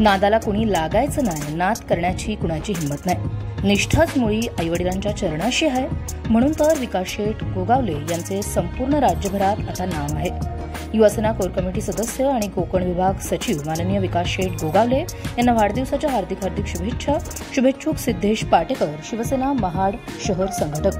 नादाला कुणी लागायचं नाही नाद करण्याची कुणाची हिंमत नाही. निष्ठाच मुळी आईवडिलांच्या चरणाशी आहे. म्हणून तर विकास शेठ गोगावले यांचे संपूर्ण राज्यभरात आता नाव आहे. युवासेना कोर कमिटी सदस्य आणि कोकण विभाग सचिव माननीय विकास शेठ गोगावले यांना वाढदिवसाच्या हार्दिक हार्दिक शुभेच्छा. शुभेच्छुक सिद्धेश पाटेकर शिवसेना महाड शहर संघटक.